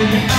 그